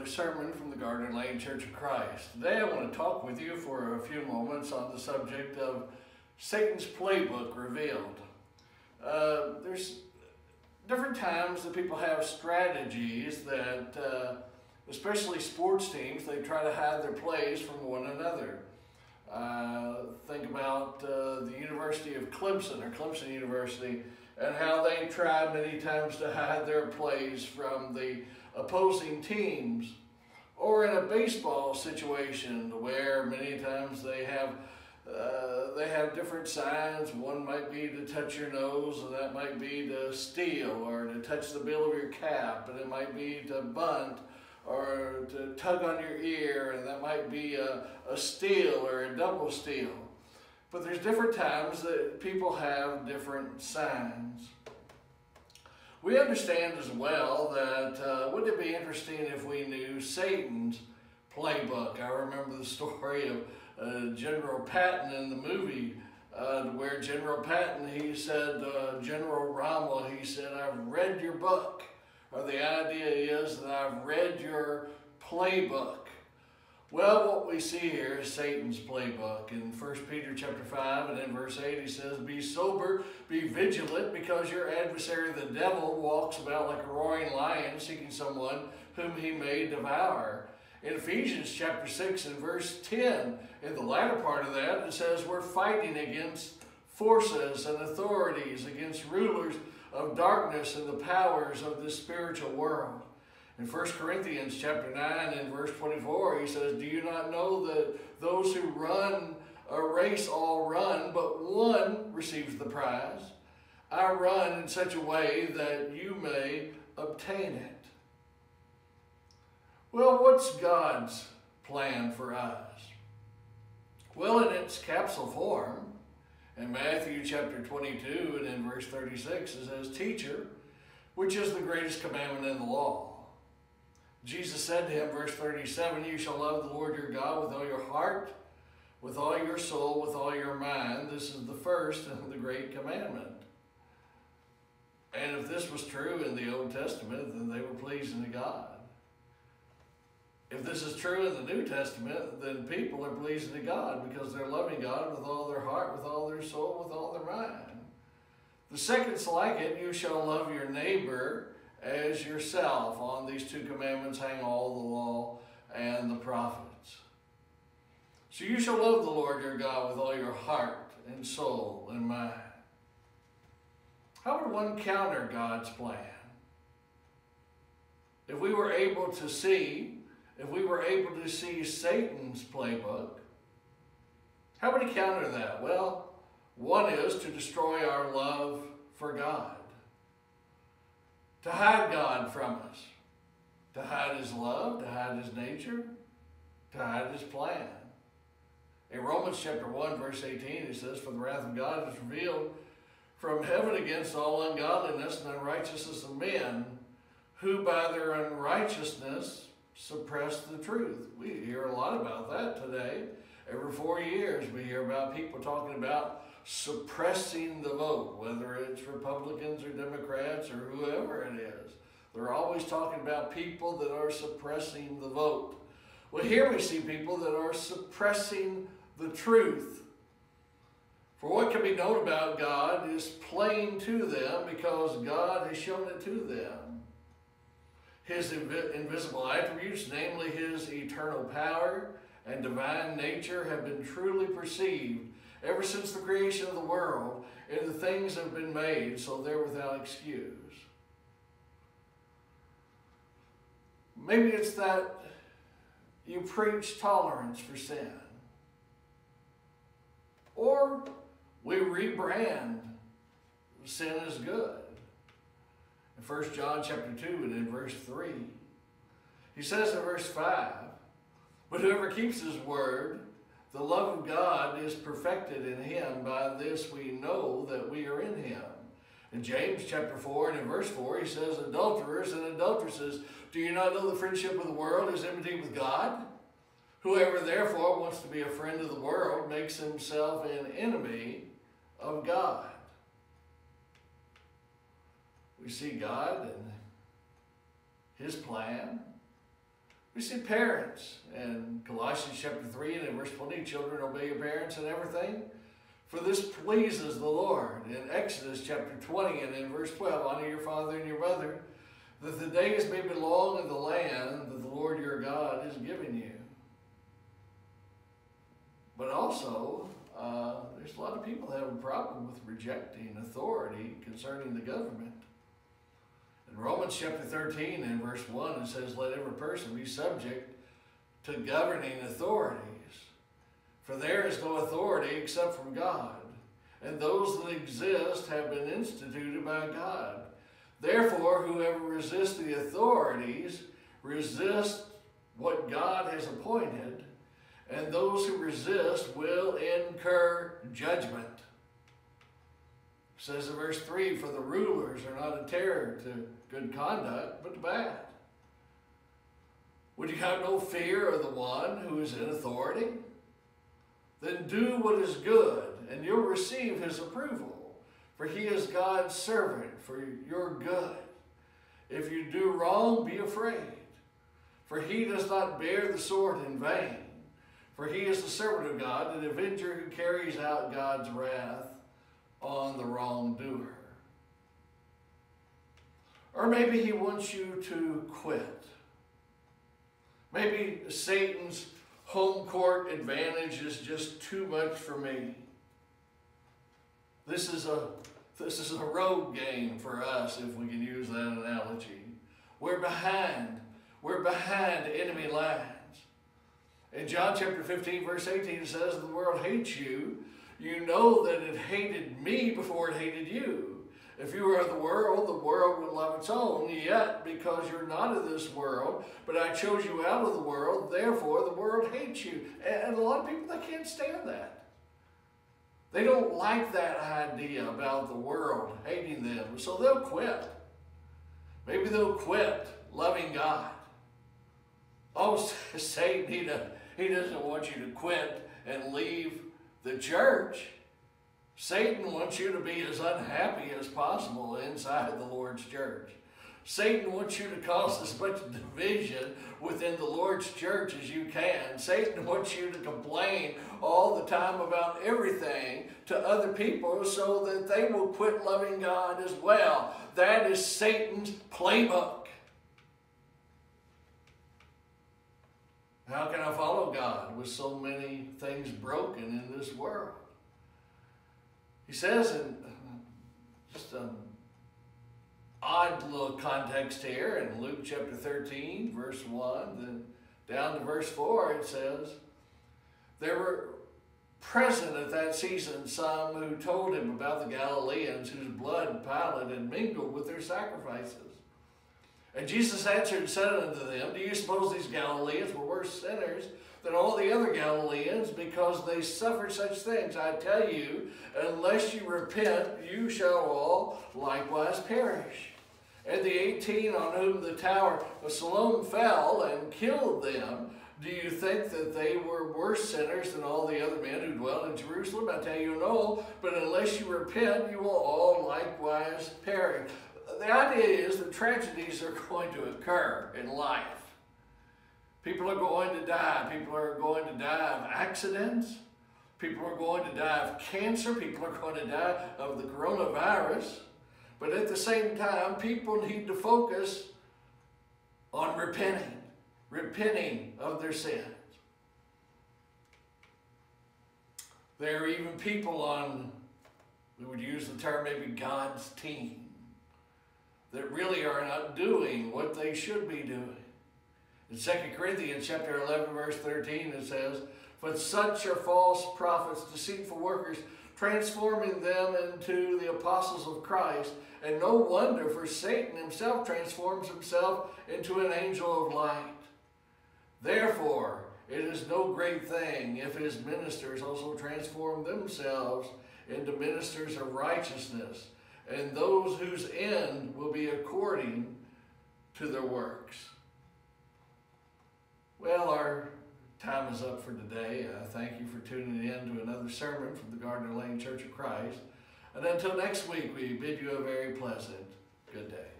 another sermon from the Gardiner Lane Church of Christ. Today I want to talk with you for a few moments on the subject of Satan's playbook revealed. Uh, there's different times that people have strategies that, uh, especially sports teams, they try to hide their plays from one another. Uh, think about uh, the University of Clemson or Clemson University and how they tried many times to hide their plays from the opposing teams. Or in a baseball situation where many times they have uh, they have different signs. One might be to touch your nose, and that might be to steal, or to touch the bill of your cap, and it might be to bunt, or to tug on your ear, and that might be a, a steal or a double steal. But there's different times that people have different signs. We understand as well that uh, wouldn't it be interesting if we knew Satan's playbook? I remember the story of uh, General Patton in the movie uh, where General Patton, he said, uh, General Rommel, he said, I've read your book. Or the idea is that I've read your playbook. Well, what we see here is Satan's playbook. In 1 Peter chapter 5 and in verse 8, he says, Be sober, be vigilant, because your adversary the devil walks about like a roaring lion, seeking someone whom he may devour. In Ephesians chapter 6 and verse 10, in the latter part of that, it says we're fighting against forces and authorities, against rulers of darkness and the powers of this spiritual world. In 1 Corinthians chapter 9 and verse 24, he says, Do you not know that those who run a race all run, but one receives the prize? I run in such a way that you may obtain it. Well, what's God's plan for us? Well, in its capsule form, in Matthew chapter 22 and in verse 36, it says, Teacher, which is the greatest commandment in the law? Jesus said to him, verse 37, You shall love the Lord your God with all your heart, with all your soul, with all your mind. This is the first and the great commandment. And if this was true in the Old Testament, then they were pleasing to God. If this is true in the New Testament, then people are pleasing to God because they're loving God with all their heart, with all their soul, with all their mind. The second's like it, you shall love your neighbor as yourself. On these two commandments hang all the law and the prophets. So you shall love the Lord your God with all your heart and soul and mind. How would one counter God's plan? If we were able to see, if we were able to see Satan's playbook, how would he counter that? Well, one is to destroy our love for God to hide God from us, to hide his love, to hide his nature, to hide his plan. In Romans chapter 1, verse 18, it says, For the wrath of God is revealed from heaven against all ungodliness and unrighteousness of men, who by their unrighteousness suppress the truth. We hear a lot about that today. Every four years, we hear about people talking about suppressing the vote, whether it's Republicans or Democrats or whoever it is. They're always talking about people that are suppressing the vote. Well, here we see people that are suppressing the truth. For what can be known about God is plain to them because God has shown it to them. His inv invisible attributes, namely his eternal power and divine nature, have been truly perceived ever since the creation of the world, and the things have been made, so they're without excuse. Maybe it's that you preach tolerance for sin. Or we rebrand sin as good. In 1 John chapter 2 and in verse 3, he says in verse 5, But whoever keeps his word, the love of God is perfected in him. By this we know that we are in him. In James chapter 4 and in verse 4, he says, Adulterers and adulteresses, do you not know the friendship of the world is enmity with God? Whoever therefore wants to be a friend of the world makes himself an enemy of God. We see God and his plan We see parents in Colossians chapter 3 and in verse 20, children obey your parents and everything. For this pleases the Lord. In Exodus chapter 20 and in verse 12, honor your father and your mother, that the days may be long in the land that the Lord your God is giving you. But also, uh, there's a lot of people that have a problem with rejecting authority concerning the government. In Romans chapter 13 and verse 1, it says, Let every person be subject to governing authorities. For there is no authority except from God, and those that exist have been instituted by God. Therefore, whoever resists the authorities resists what God has appointed, and those who resist will incur judgment. Says in verse 3 For the rulers are not a terror to good conduct, but to bad. Would you have no fear of the one who is in authority? Then do what is good, and you'll receive his approval, for he is God's servant for your good. If you do wrong, be afraid, for he does not bear the sword in vain. For he is the servant of God, an avenger who carries out God's wrath on the wrongdoer. Or maybe he wants you to quit. Maybe Satan's home court advantage is just too much for me. This is a this is a road game for us, if we can use that analogy. We're behind. We're behind enemy lines. In John chapter 15, verse 18, it says, The world hates you. You know that it hated me before it hated you. If you were of the world, the world would love its own. Yet, because you're not of this world, but I chose you out of the world, therefore the world hates you. And a lot of people, they can't stand that. They don't like that idea about the world hating them, so they'll quit. Maybe they'll quit loving God. Oh, Satan, he doesn't, he doesn't want you to quit and leave the church. Satan wants you to be as unhappy as possible inside the Lord's church. Satan wants you to cause as much division within the Lord's church as you can. Satan wants you to complain all the time about everything to other people so that they will quit loving God as well. That is Satan's playbook. How can I follow God with so many things broken in this world? He says in uh, just an odd little context here in Luke chapter 13, verse 1, then down to verse 4, it says, There were present at that season some who told him about the Galileans whose blood Pilate had mingled with their sacrifices. And Jesus answered and said unto them, Do you suppose these Galileans were worse sinners than all the other Galileans because they suffered such things? I tell you, unless you repent, you shall all likewise perish. And the eighteen on whom the tower of Siloam fell and killed them, do you think that they were worse sinners than all the other men who dwelt in Jerusalem? I tell you no, but unless you repent, you will all likewise perish the idea is that tragedies are going to occur in life. People are going to die. People are going to die of accidents. People are going to die of cancer. People are going to die of the coronavirus. But at the same time, people need to focus on repenting, repenting of their sins. There are even people on, we would use the term maybe God's team that really are not doing what they should be doing. In 2 Corinthians chapter 11, verse 13, it says, But such are false prophets, deceitful workers, transforming them into the apostles of Christ. And no wonder, for Satan himself transforms himself into an angel of light. Therefore, it is no great thing if his ministers also transform themselves into ministers of righteousness and those whose end will be according to their works. Well, our time is up for today. Uh, thank you for tuning in to another sermon from the Gardiner Lane Church of Christ. And until next week, we bid you a very pleasant good day.